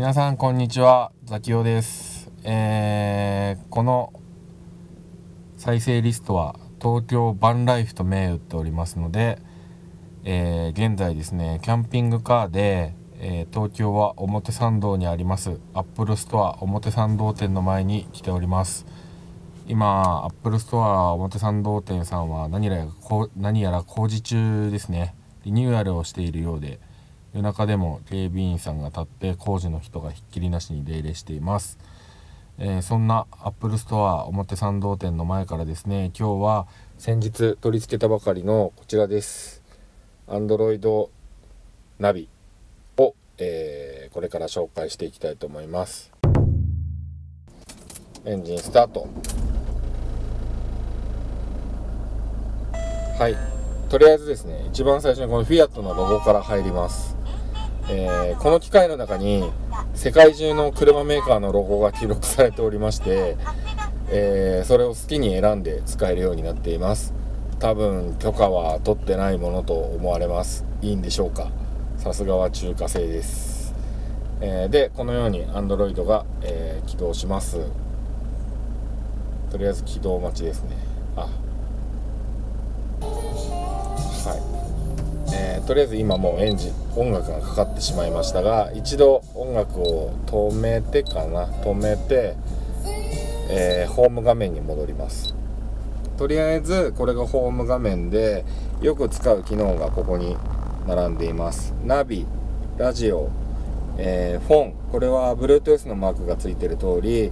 皆さんこんにちはザキオです、えーこの再生リストは東京バンライフと銘打っておりますので、えー現在ですねキャンピングカーで、えー東京は表参道にありますアップルストア表参道店の前に来ております。今アップルストア表参道店さんは何やらこう何やら工事中ですね。リニューアルをしているようで。夜中でも警備員さんが立って工事の人がひっきりなしに出入れしています、えーそんなアップルストア表参道店の前からですね今日は先日取り付けたばかりのこちらです。Android ナビを、えーこれから紹介していきたいと思います。エンジンスタート。はい。とりあえずですね一番最初にこのフィアットのロゴから入ります、えーこの機械の中に世界中の車メーカーのロゴが記録されておりまして、えーそれを好きに選んで使えるようになっています。多分許可は取ってないものと思われます。いいんでしょうか？さすがは中華製です、えーでこのように Android が、え起動します。とりあえず起動待ちですね。えーとりあえず今もうエンジン音楽がかかってしまいましたが一度音楽を止めてかな止めて、えーホーム画面に戻ります。とりあえずこれがホーム画面でよく使う機能がここに並んでいます。ナビラジオ、えーフォン。これは Bluetooth のマークがついてる通り、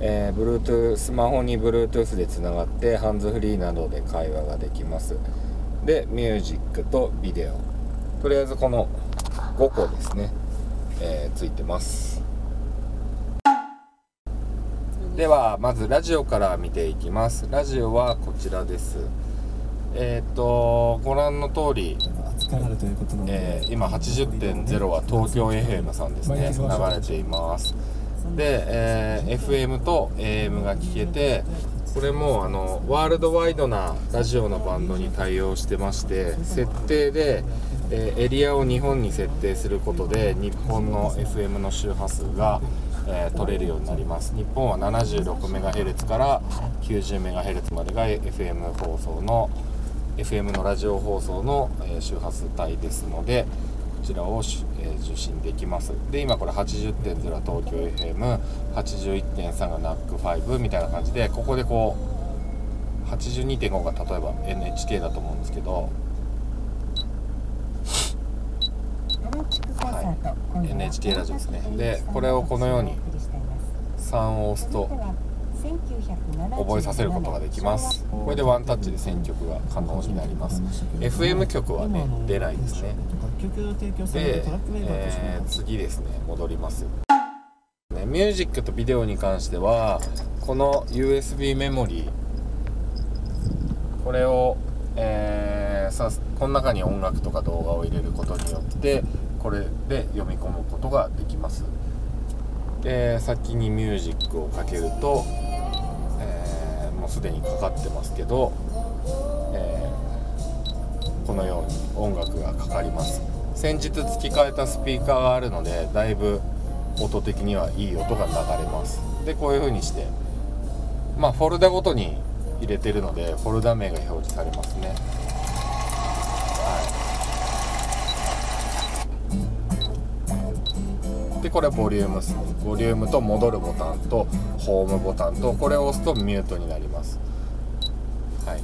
えー Bluetooth スマホに Bluetooth でつながってハンズフリーなどで会話ができます。でミュージックとビデオ。とりあえずこの5個ですね、えーついてます。ではまずラジオから見ていきます。ラジオはこちらです。えっ、とご覧の通りえー今80.0は東京 FM さんですね。流れています。で、えー FM と AM が聞けてこれもあのワールドワイドなラジオのバンドに対応してまして設定で、えーエリアを日本に設定することで日本の FM の周波数が、えー取れるようになります。日本は 76MHz から 90MHz までが FM 放送の FM のラジオ放送の、え周波数帯ですのでちらをし、えー受信できます。で今これ80.0は東京 FM81.3 が NAC5 みたいな感じでここでこう82.5が例えば NHK だと思うんですけど。はい。NHK ラジオですね。でこれをこのように3を押すと覚えさせることができます。これでワンタッチで選曲が可能になります。FM 局はね出ないですね。でえー次ですね戻ります。ねミュージックとビデオに関してはこの USB メモリーこれを、えーさこの中に音楽とか動画を入れることによってこれで読み込むことができます。で先にミュージックをかけると、すでにかかってますけど、えーこのように音楽がかかります。先日付け替えたスピーカーがあるのでだいぶ音的にはいい音が流れます。でこういう風にしてまあフォルダごとに入れてるのでフォルダ名が表示されますね。でこれボリュームボリュームと戻るボタンとホームボタンとこれを押すとミュートになります。はい。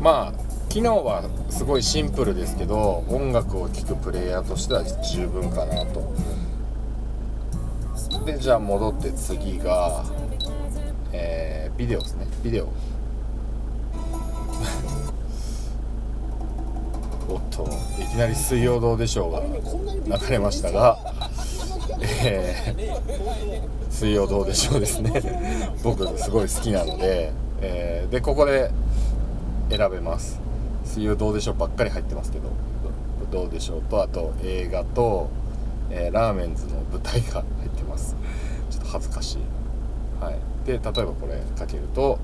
まあ機能はすごいシンプルですけど音楽を聴くプレイヤーとしては十分かなと。でじゃあ戻って次が、えービデオですね。ビデオ。おっといきなり「水曜どうでしょう」が。流れましたがえー水曜どうでしょうですね。僕すごい好きなので、えーでここで選べます。水曜どうでしょうばっかり入ってますけどどうでしょうとあと映画と、えーラーメンズの舞台が入ってます。ちょっと恥ずかしい。はい。で例えばこれかけると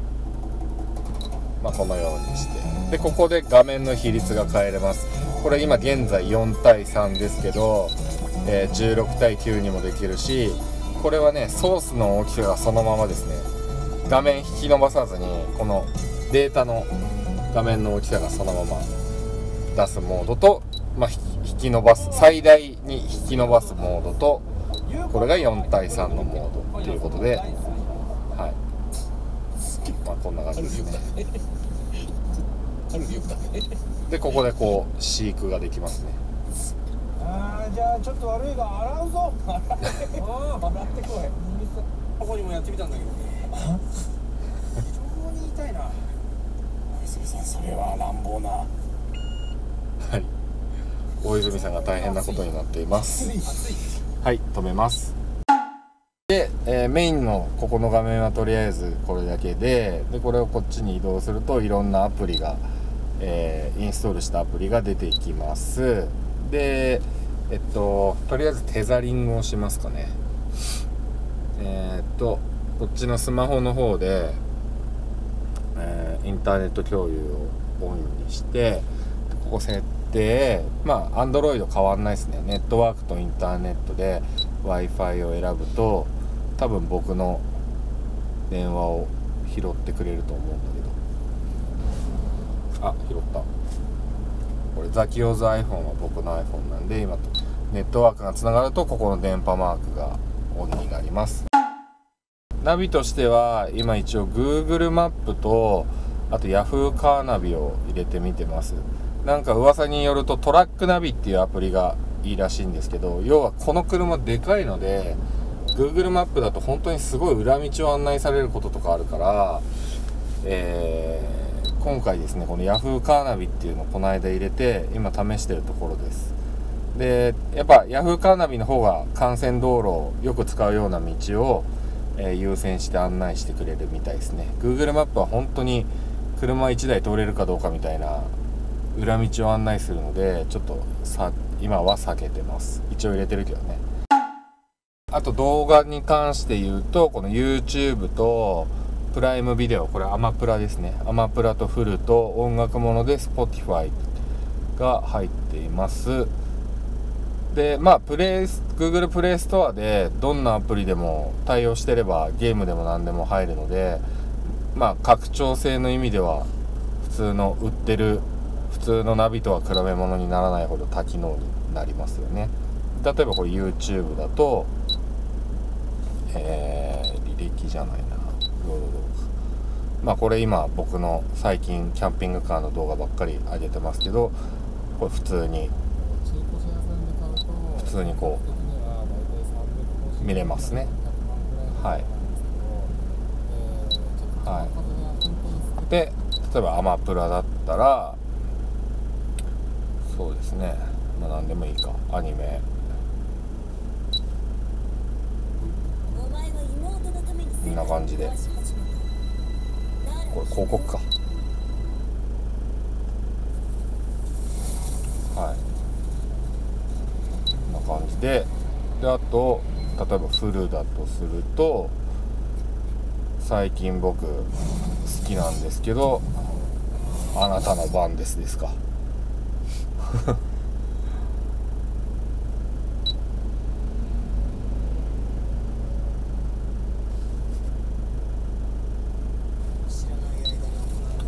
まあ、このようにして。でここで画面の比率が変えれます。これ今現在4対3ですけどえー16対9にもできるしこれはねソースの大きさがそのままですね。画面引き伸ばさずにこのデータの画面の大きさがそのまま出すモードと、まあ、引き伸ばす最大に引き伸ばすモードとこれが4対3のモードということではい。まあこんな感じですね。でここでこう飼育ができますね。あーじゃあちょっと悪いが洗うぞ。洗って洗ってこい。ここにもやってみたんだけど。非常に痛いな。小泉さん。それは乱暴な。はい。大泉さんが大変なことになっています。熱い。はい止めます。で、えーメインのここの画面はとりあえずこれだけででこれをこっちに移動するといろんなアプリが、えーインストールしたアプリが出てきます。でえっととりあえずテザリングをしますかね。えーっとこっちのスマホの方で、えーインターネット共有をオンにしてここ設定まあ Android 変わんないですね。ネットワークとインターネットで w i f i を選ぶと多分僕の電話を拾ってくれると思うんだけどあ拾った。これザキオズ iPhone は僕の iPhone なんで今とネットワークがつながるとここの電波マークがオンになります。ナビとしては今一応 Google マップとあと Yahoo カーナビを入れてみてます。なんか噂によるとトラックナビっていうアプリがいいらしいんですけど要はこの車でかいので Google マップだと本当にすごい裏道を案内されることとかあるから、えー今回ですねこの Yahoo カーナビっていうのをこの間入れて今試してるところです。でやっぱ Yahoo カーナビの方が幹線道路をよく使うような道を、えー優先して案内してくれるみたいですね。Google マップは本当に車1台通れるかどうかみたいな裏道を案内するのでちょっとさ今は避けてます。一応入れてるけどね。あと動画に関して言うとこの YouTube とプライムビデオこれアマプラですね。アマプラとフルと音楽もので Spotify が入っています。でまあプレイス Google プレイストアでどんなアプリでも対応してればゲームでも何でも入るのでまあ拡張性の意味では普通の売ってる普通のナビとは比べ物にならないほど多機能になりますよね。例えばこれ YouTube だとえー履歴じゃないな。まあこれ今僕の最近キャンピングカーの動画ばっかり上げてますけどこれ普通に普通にこう見れますね。はい。はい。で例えばアマプラだったらそうですね。まあ何でもいいか。アニメ。こんな感じでこれ広告か。はい。こんな感じで。であと例えばフルだとすると最近僕好きなんですけど「あなたの番です」ですか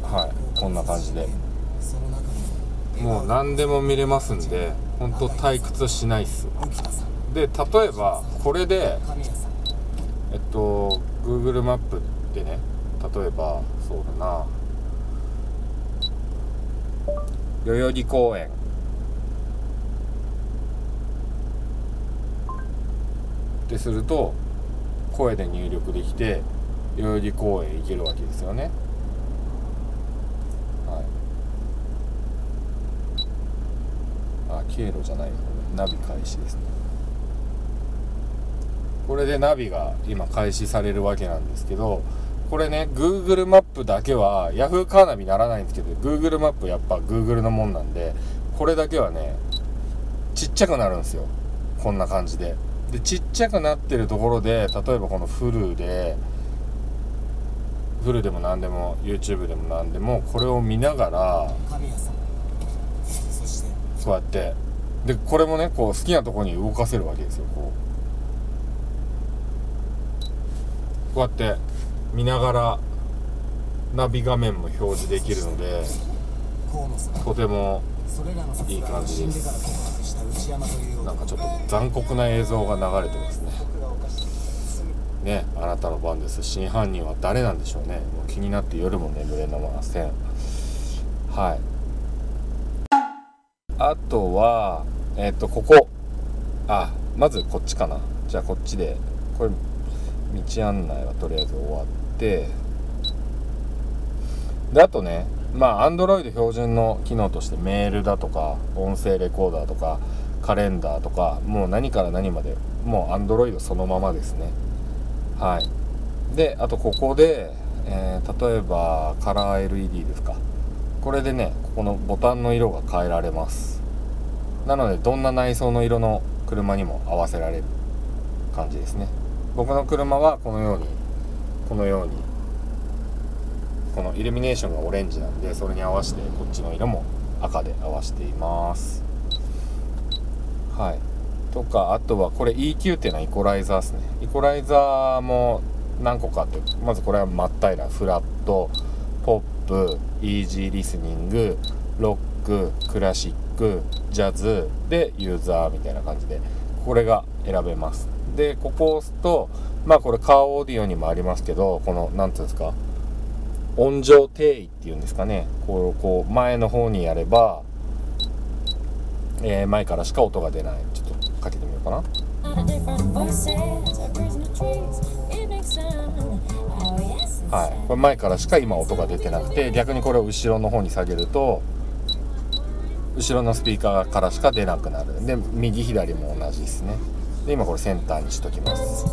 はいこんな感じで。もう何でも見れますんで本当退屈しないっす。で例えばこれでえっと Google マップでね例えばそうだな。代々木公園。ってすると声で入力できて代々木公園行けるわけですよねはいあ経路じゃないなこれナビ開始ですね。これでナビが今開始されるわけなんですけどこれね Google マップだけは Yahoo カーナビならないんですけど Google マップやっぱ Google のもんなんでこれだけはねちっちゃくなるんですよ。こんな感じで。でちっちゃくなってるところで例えばこのフルでフルでも何でも YouTube でも何でもこれを見ながらこうやってでこれもねこう好きなところに動かせるわけですよこう。こうやって見ながらナビ画面も表示できるのでとてもいい感じです。な。んかちょっと残酷な映像が流れてますね。ねあなたの番です。真犯人は誰なんでしょうね。もう気になって夜も眠れません。はいあとはえっ、とここ。あまずこっちかな。じゃあこっちで。これ道案内はとりあえず終わって。であとねまあ Android 標準の機能としてメールだとか音声レコーダーとかカレンダーとかもう何から何までもう Android そのままですね。はい。であとここで、えー例えばカラー LED ですか。これでねここのボタンの色が変えられます。なのでどんな内装の色の車にも合わせられる感じですね。僕の車はこのようにこのようにこのイルミネーションがオレンジなんでそれに合わせてこっちの色も赤で合わせています。はい。とかあとはこれ EQ っていうのはイコライザーですね。イコライザーも何個かあってまずこれは真っ平らフラットポップイージーリスニングロッククラシックジャズでユーザーみたいな感じでこれが選べます。でここを押すとまあこれカーオーディオにもありますけどこの何ていうんですか音上定位っていうんですかね。こうこう前の方にやれば、えー前からしか音が出ない。ちょっとかけてみようかな。はい、これ前からしか今音が出てなくて逆にこれを後ろの方に下げると後ろのスピーカーからしか出なくなる。で右左も同じですね。で今これセンターにしときます。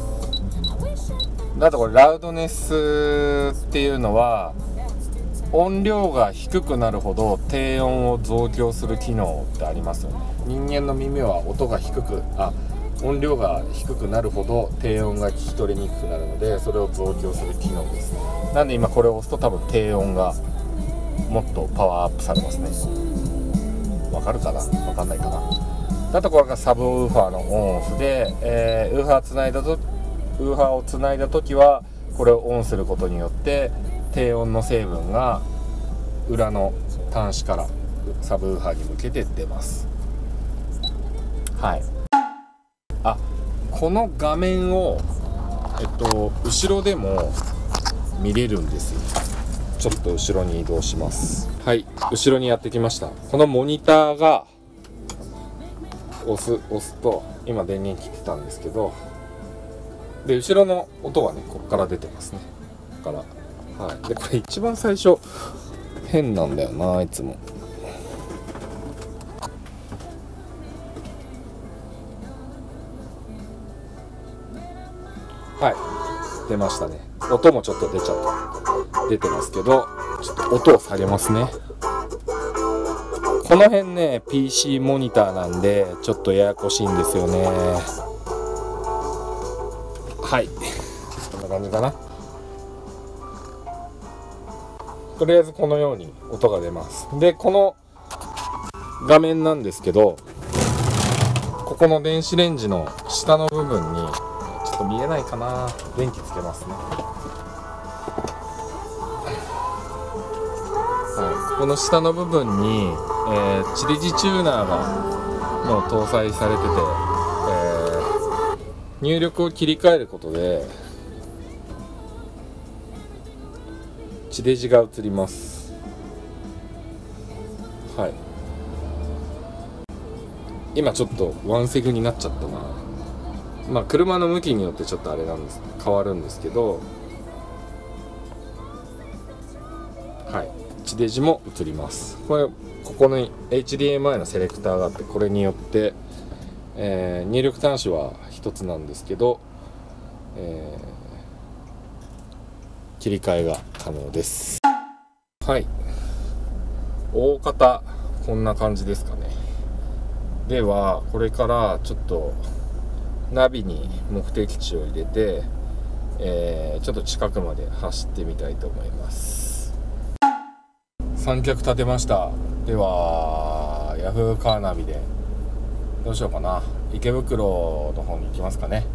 あとこれラウドネスっていうのは音量が低くなるほど低音を増強する機能ってありますよね。人間の耳は音が低くあ音量が低くなるほど低音が聞き取りにくくなるのでそれを増強する機能ですなんで今これを押すと多分低音がもっとパワーアップされますね。わかるかな？わかんないかな。あとこれがサブウーファーのオンオフで、えーウーファーつないだとウーファーをつないだ時はこれをオンすることによって低音の成分が裏の端子からサブウーファーに向けて出ます。はい。あこの画面をえっと後ろでも見れるんですよ。ちょっと後ろに移動します。はい後ろにやってきました。このモニターが押す押すと今電源切ってたんですけどで後ろの音がねここから出てますね。ここから。はい。でこれ一番最初変なんだよないつも。はい。出ましたね。音もちょっと出ちゃった。出てますけどちょっと音を下げますね。この辺ね PC モニターなんでちょっとややこしいんですよね。はい。こんな感じかな。とりあえずこのように音が出ます。でこの画面なんですけどここの電子レンジの下の部分にちょっと見えないかな。電気つけますね。はい、この下の部分に、えー、チリジチューナーがもう搭載されてて、えー入力を切り替えることで地デジが映ります。はい。今ちょっとワンセグになっちゃったな。まあ車の向きによってちょっとあれなんです変わるんですけどはい。地デジも映ります。これここに HDMI のセレクターがあってこれによって、えー入力端子は一つなんですけど、えー切り替えが可能です。はい。大方こんな感じですかね。ではこれからちょっとナビに目的地を入れて、えーちょっと近くまで走ってみたいと思います。三脚立てました。ではヤフーカーナビで。どうしようかな。池袋の方に行きますかね。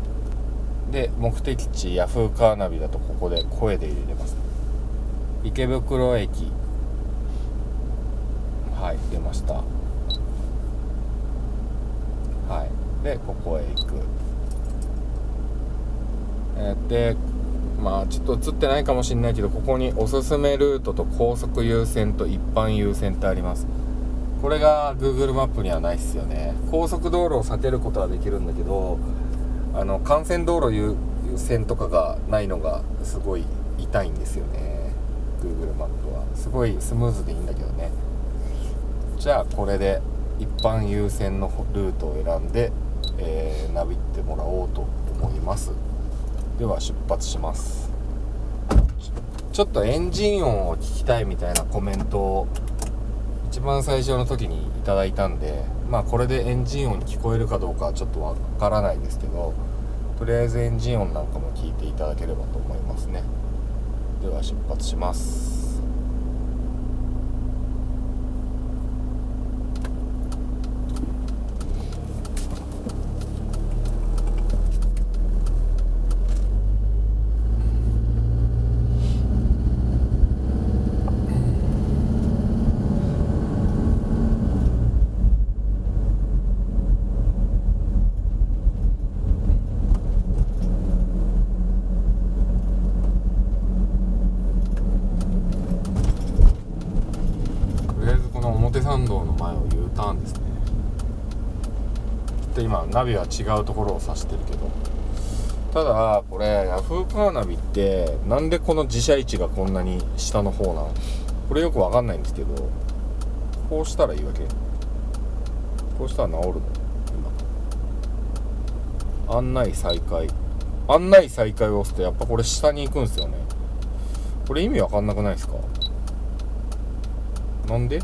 で目的地ヤフーカーナビだとここで声で入れます。池袋駅。はい出ました。はい。でここへ行く。えーでまあちょっと映ってないかもしれないけどここにおすすめルートと高速優先と一般優先ってあります。これが Google マップにはないっすよね。高速道路を避けることはできるんだけどあの幹線道路優先とかがないのがすごい痛いんですよね。Google マップは。すごいスムーズでいいんだけどね。じゃあこれで一般優先のルートを選んで、えーナビってもらおうと思います。では出発します。ちょっとエンジン音を聞きたいみたいなコメントを一番最初の時に頂いたんでまあこれでエンジン音聞こえるかどうかはちょっとわからないですけどとりあえずエンジン音なんかも聞いていただければと思いますね。では出発しますとりあえずこの表参道の前を U ターンですねで今ナビは違うところを指してるけど。ただこれ Yahoo カーナビってなんでこの自社位置がこんなに下の方なのこれよくわかんないんですけどこうしたらいいわけ？こうしたら治るの？今。案内再開。案内再開を押すとやっぱこれ下に行くんですよね。これ意味わかんなくないですか？なんで？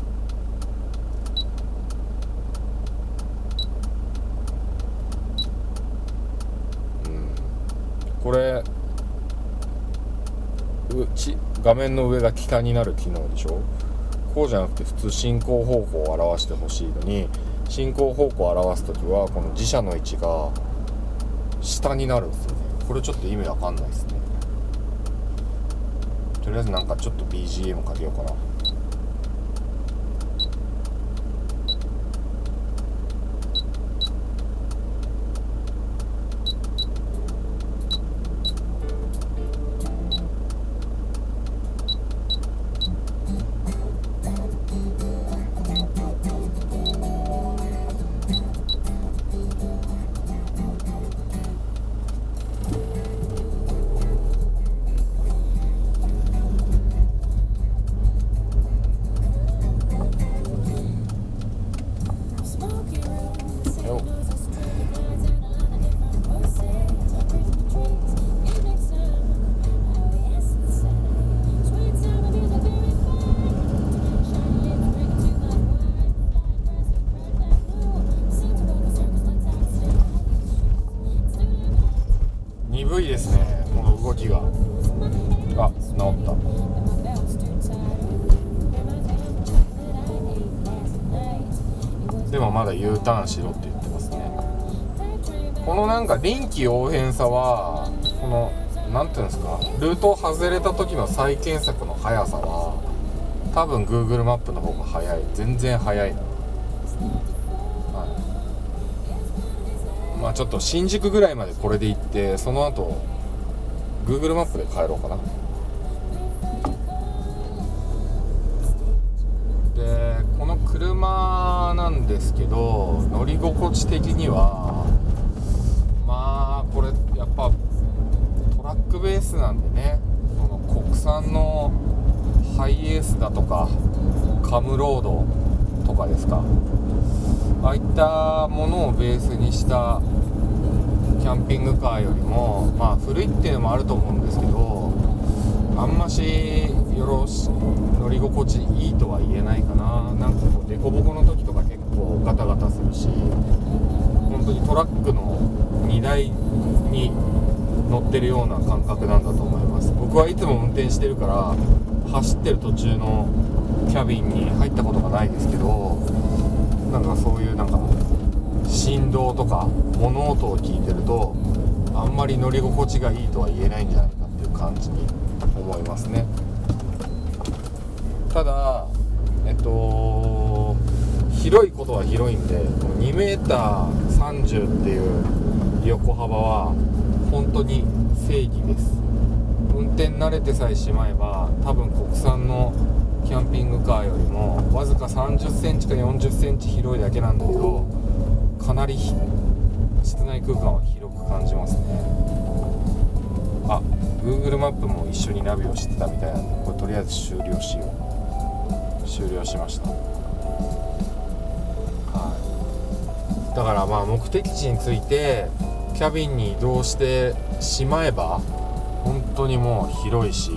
これうち画面の上が北になる機能でしょ？こうじゃなくて普通進行方向を表してほしいのに進行方向を表す時はこの自社の位置が下になるんですよね。これちょっと意味わかんないですね。とりあえずなんかちょっと BGM かけようかな。ですねこの動きが。あ治った。でもまだ U ターンしろって言ってますね。このなんか臨機応変さはこのなんていうんですかルートを外れた時の再検索の速さは多分 Google マップの方が速い。全然速いな。はいまあちょっと新宿ぐらいまでこれで行ってその後 Google マップで帰ろうかな。でこの車なんですけど乗り心地的にはまあこれやっぱトラックベースなんでねその国産のハイエースだとかカムロードとかですか。ああいったものをベースにしたキャンピングカーよりもまあ古いっていうのもあると思うんですけどあんましよろし乗り心地いいとは言えないかな。なんかこう凸凹の時とか結構ガタガタするし本当にトラックの荷台に乗ってるような感覚なんだと思います。僕はいつも運転してるから走ってる途中のキャビンに入ったことがないですけどなんかそういうなんかしん動とか物音を聞いてるとあんまり乗り心地がいいとは言えないんじゃないかっていう感じに思いますね。ただえっと広いことは広いんで 2m30 っていう横幅は本当に正義です。運転慣れてさえしまえば多分国産のキャンピングカーよりもわずか3 0センチか4 0センチ広いだけなんだけどかなり室内空間は広く感じますね。あ Google マップも一緒にナビをしてたみたいなんでこれとりあえず終了しよう。終了しました。はい。だからまあ目的地についてキャビンに移動してしまえば本当にもう広いし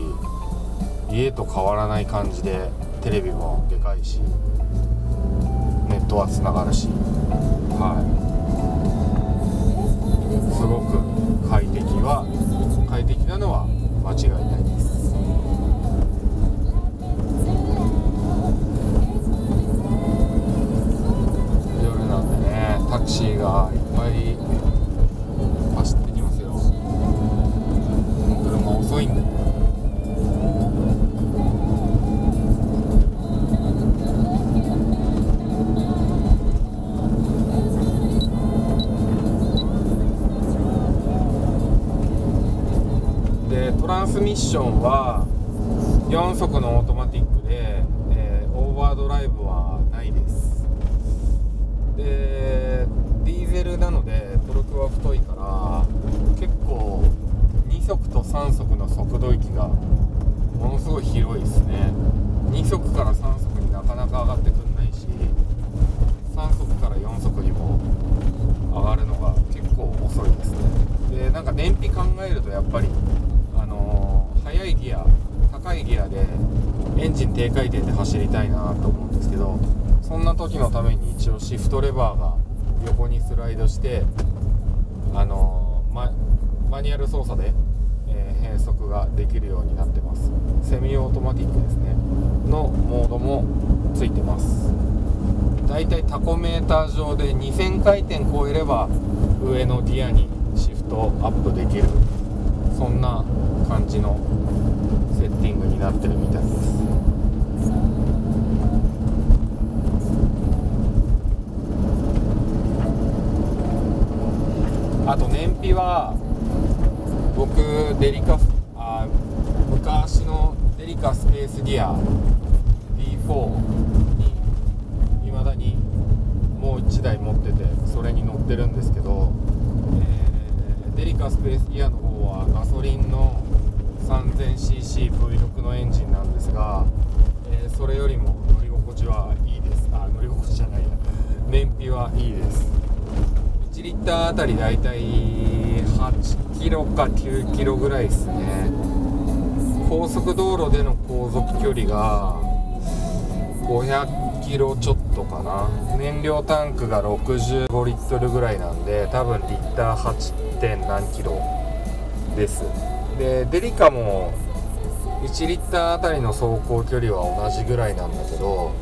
家と変わらない感じでテレビもでかいしネットはつながるし。最適なのは間違いないです。夜なんでねタクシーがいっぱい走ってきますよ。車遅いんでね。ッションは4速のオートマティックで、えーオーバードライブはないです。でディーゼルなのでトルクは太いから結構2速と3速の速度域がものすごい広いですね。2速から3速になかなか上がってくんないし3速から4速にも上がるのが結構遅いですねでなんか燃費考えるとやっぱりあのー速いギア高いギアでエンジン低回転で走りたいなと思うんですけどそんな時のために一応シフトレバーが横にスライドしてあのママニュアル操作で、えー変速ができるようになってます。セミオートマティックですね。のモードもついてます。だいたいタコメーター上で2000回転超えれば上のギアにシフトアップできる。そんな感じのセッティングになってるみたいです。と燃費は僕デリカあ昔のデリカスペースギア D4 に未だにもう1台持っててそれに乗ってるんですけど、えーデリカスペースギアの方はガソリンの 3000cc V6 のエンジンなんですが、えーそれよりも乗り心地はいいです。あ乗り心地じゃないや。燃費はいいです。リッターあたりだいたい8キロか9キロぐらいですね高速道路での航続距離が500キロちょっとかな燃料タンクが65リットルぐらいなんで多分リッター 8. 点何キロですでデリカも1リッターあたりの走行距離は同じぐらいなんだけど、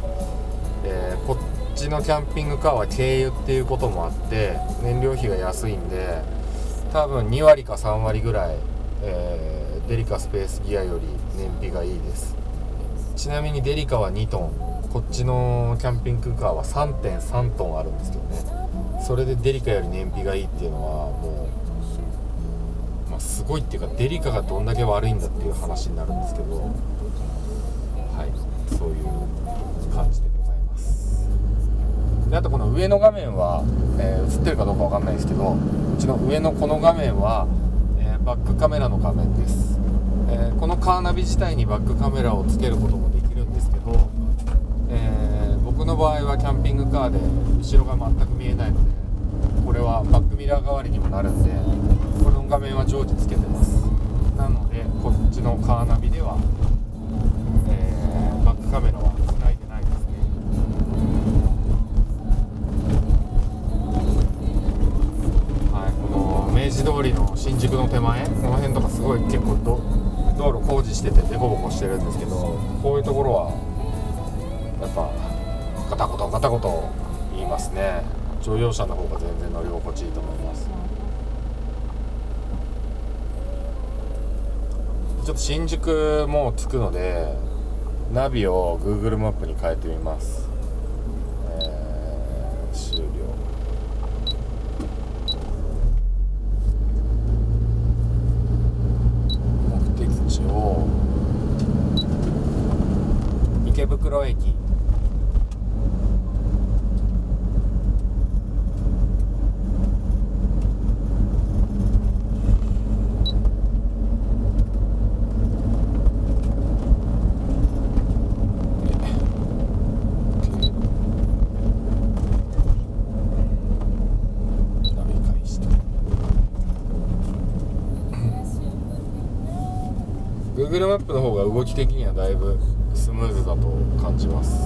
えーこっちのキャンピングカーは軽油っていうこともあって燃料費が安いんで多分2割か3割ぐらい、えーデリカスペースギアより燃費がいいです。ちなみにデリカは2トンこっちのキャンピングカーは3.3トンあるんですけどね。それでデリカより燃費がいいっていうのはもう、まあ、すごいっていうかデリカがどんだけ悪いんだっていう話になるんですけどはいそういう感じで。すであとこの上の画面は、えー映ってるかどうかわかんないですけどうちの上のこの画面は、えーバックカメラの画面です、えーこのカーナビ自体にバックカメラをつけることもできるんですけど、え僕の場合はキャンピングカーで後ろが全く見えないのでこれはバックミラー代わりにもなるんでこの画面は常時つけてます。なのでこっちのカーナビでは、乗用車の方が全然乗り心地いいと思います。ちょっと新宿もう着くのでナビを Google マップに変えてみます、えー終了目的地を池袋駅ナビ開始と Google マップの方が動き的にはだいぶスムーズだと感じます。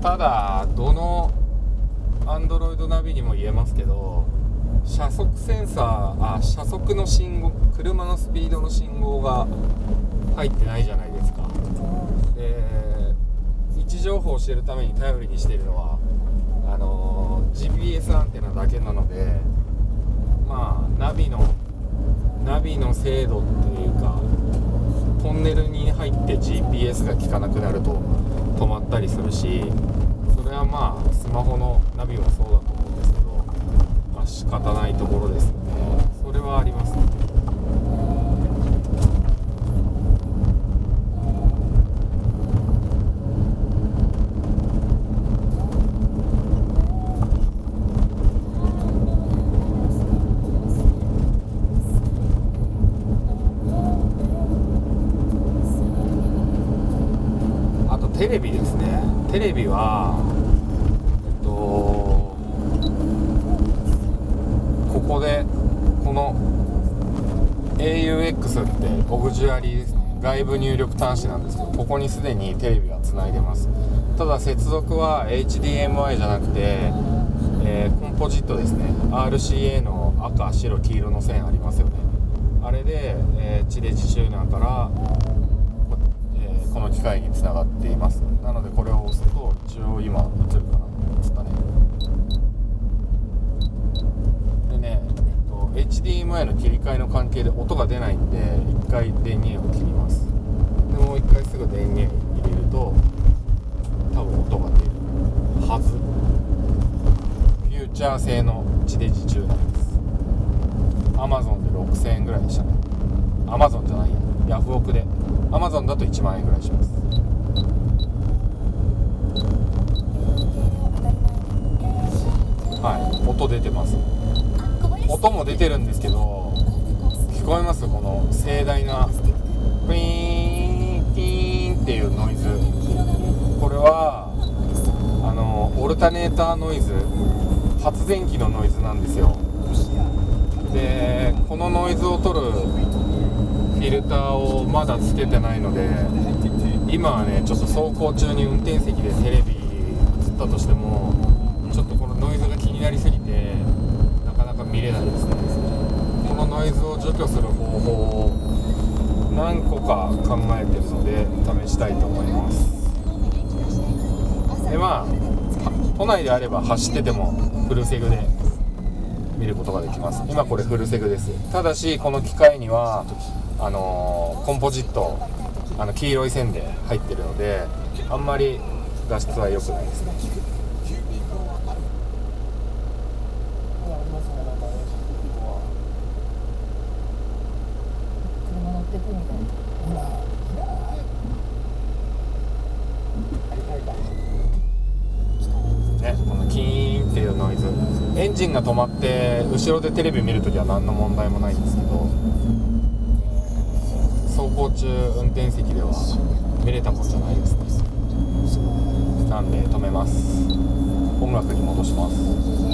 ただどの Android ナビにも言えますけど車速センサーあ車速の信号車のスピードの信号が入ってないじゃないですかで位置情報を知るために頼りにしているのはあの GPS アンテナだけなのでまあナビのナビの精度っていうかトンネルに入って GPS が効かなくなると止まったりするしそれはまあスマホのナビもそうだと思うんですけどまあ仕方ないところですよね。それはありますねあとテレビですねテレビはえっとここでこの AUX ってオグジュアリー外部入力端子なんですけどここにすでにテレビがつないでます。ただ接続は HDMI じゃなくて、えーコンポジットですね。RCA の赤白黄色の線ありますよね。あれで、えー地デジチューナーから,、の機械につながっています。なのでこれを押すと一応今映るかな映ったねでね、えっと、HDMI の切り替えの関係で音が出ないんで一回電源を切ります。でもう一回すぐ電源入れると多分音が出る。はず。フューチャー製の地デジチューナーです。Amazon で6000円ぐらいでしたね。Amazon じゃないや。ヤフオクで。Amazon だと1万円ぐらいします。はい。音出てます。音も出てるんですけど聞こえます？この盛大なピーンピーンっていうノイズ。これはあのオルタネーターノイズ。発電機のノイズなんですよ。でこのノイズを取るフィルターをまだつけてないので今はねちょっと走行中に運転席でテレビ映ったとしてもちょっとこのノイズが気になりすぎてなかなか見れないですね。このノイズを除去する方法を何個か考えてるので試したいと思います。でまあ都内であれば走っててもフルセグで見ることができます。今これフルセグです。ただしこの機械にはあのコンポジットあの黄色い線で入ってるのであんまり画質は良くないです。ねねこのキーンっていうノイズ。エンジンが止まって後ろでテレビ見るときは何の問題もないんですけど。行中運転席では見れたことじゃないですね。なんで止めます。音楽に戻します。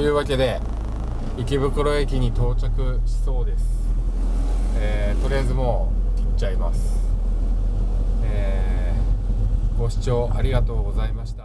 というわけで池袋駅に到着しそうです、えーとりあえずもう切っちゃいます、えーご視聴ありがとうございました。